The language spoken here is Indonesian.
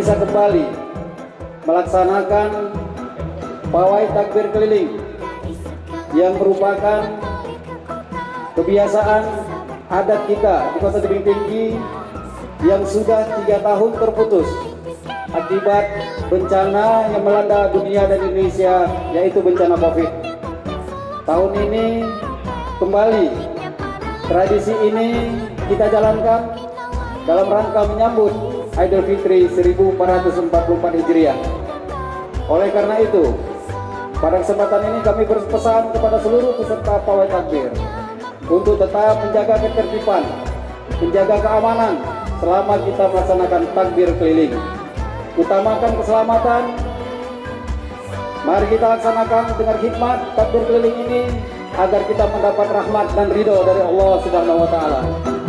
bisa kembali melaksanakan pawai takbir keliling yang merupakan kebiasaan adat kita di Kota Tebing Tinggi yang sudah tiga tahun terputus akibat bencana yang melanda dunia dan Indonesia yaitu bencana COVID. Tahun ini kembali tradisi ini kita jalankan dalam rangka menyambut Idul Fitri 1444 Hijriah. Oleh karena itu, pada kesempatan ini kami berpesan kepada seluruh peserta pawai takbir untuk tetap menjaga ketertiban, menjaga keamanan selama kita melaksanakan takbir keliling. Utamakan keselamatan. Mari kita laksanakan dengan hikmat takbir keliling ini agar kita mendapat rahmat dan ridho dari Allah Subhanahu wa taala.